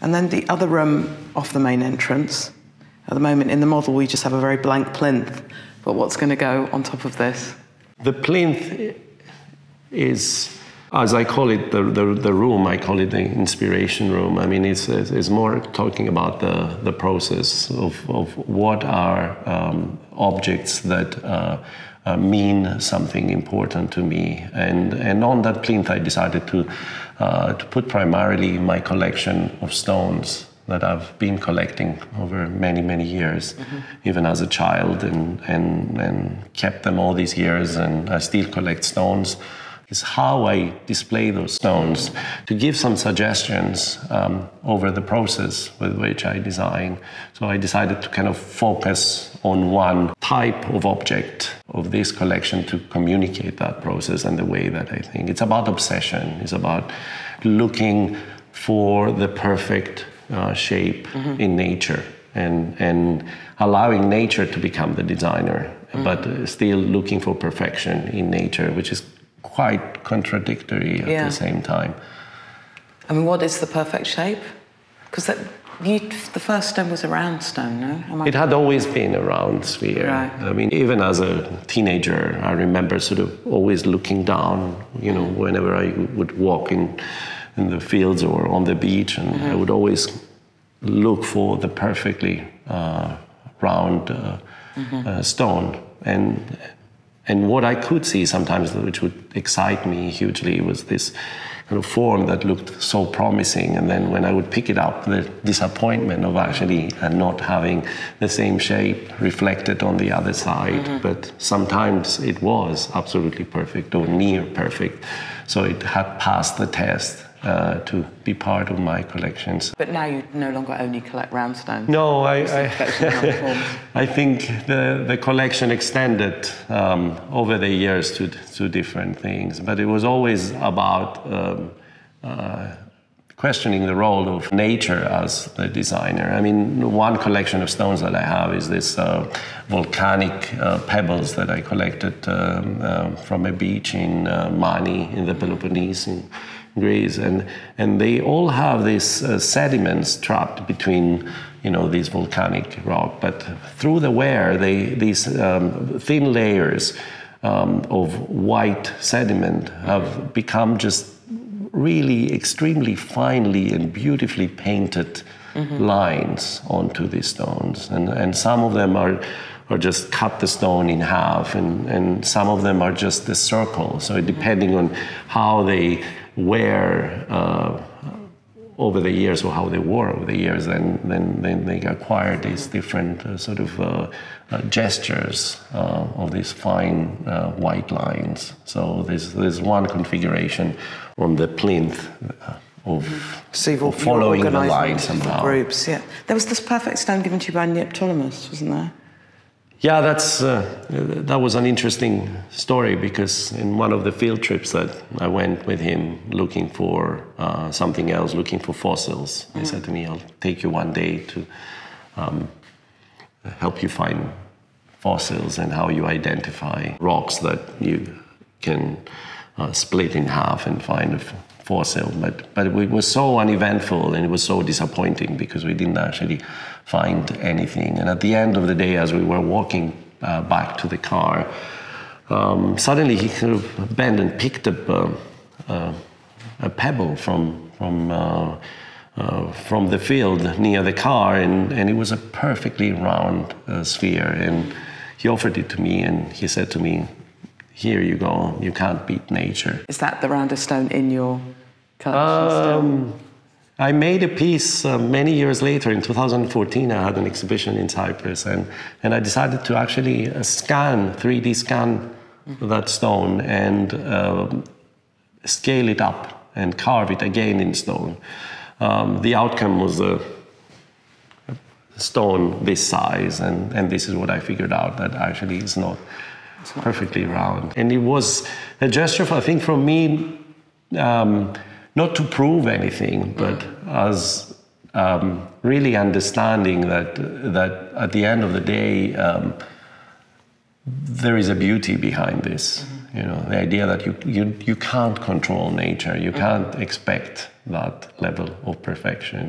And then the other room off the main entrance. At the moment, in the model, we just have a very blank plinth. But what's going to go on top of this? The plinth is, as I call it, the, the, the room, I call it the inspiration room. I mean, it's, it's more talking about the, the process of, of what are um, objects that uh, uh, mean something important to me. And, and on that plinth, I decided to, uh, to put primarily my collection of stones that I've been collecting over many, many years, mm-hmm. even as a child, and, and, and kept them all these years. And I still collect stones is how I display those stones to give some suggestions um, over the process with which I design. So I decided to kind of focus on one type of object of this collection to communicate that process and the way that I think. It's about obsession, it's about looking for the perfect uh, shape mm-hmm. in nature and, and allowing nature to become the designer, mm-hmm. but still looking for perfection in nature, which is quite contradictory at yeah. the same time. I mean, what is the perfect shape? Because the first stone was a round stone, no? It had always been a round sphere. Right. I mean, even as a teenager, I remember sort of always looking down, you know, whenever I would walk in, in the fields or on the beach, and mm-hmm. I would always look for the perfectly uh, round uh, mm-hmm. uh, stone. And and what I could see sometimes, which would excite me hugely, was this kind of form that looked so promising. And then when I would pick it up, the disappointment of actually uh, not having the same shape reflected on the other side. Mm-hmm. But sometimes it was absolutely perfect or near perfect. So it had passed the test uh, to be part of my collections. But now you no longer only collect round stones. No, I, I, I, think the, the collection extended um, over the years to, to different things, but it was always about um, uh, questioning the role of nature as the designer. I mean, one collection of stones that I have is this uh, volcanic uh, pebbles that I collected um, uh, from a beach in uh, Mani in the Peloponnese. In, Greece, and and they all have these uh, sediments trapped between you know these volcanic rock. But through the wear, they these um, thin layers um, of white sediment have become just really extremely finely and beautifully painted mm-hmm. lines onto these stones, and and some of them are or just cut the stone in half, and, and some of them are just the circle. So depending on how they where uh, over the years or how they were over the years, then, then, then they acquired these different uh, sort of uh, uh gestures uh, of these fine uh, white lines. So there's, there's one configuration on the plinth of, so of following the line somehow. Groups, yeah. There was this perfect stone given to you by Neoptolemus, wasn't there? Yeah, that's uh, that was an interesting story because in one of the field trips that I went with him looking for uh, something else, looking for fossils, mm. he said to me, "I'll take you one day to um, help you find fossils and how you identify rocks that you can uh, split in half and find a fossil." But but it was so uneventful and it was so disappointing because we didn't actually find anything. And at the end of the day, as we were walking uh, back to the car, um, suddenly he kind of bent and picked up uh, uh, a pebble from from uh, uh, from the field near the car, and, and it was a perfectly round uh, sphere. And he offered it to me, and he said to me, "Here you go. You can't beat nature." Is that the roundest stone in your Um, I made a piece uh, many years later. In 2014, I had an exhibition in Cyprus, and, and I decided to actually uh, scan, 3D scan that stone and uh, scale it up and carve it again in stone. Um, the outcome was a stone this size, and, and this is what I figured out that actually is not perfectly round. And it was a gesture, I think, from me. Um, not to prove anything, but as um, really understanding that that at the end of the day, um, there is a beauty behind this. Mm-hmm. You know, the idea that you, you you can't control nature, you can't expect that level of perfection.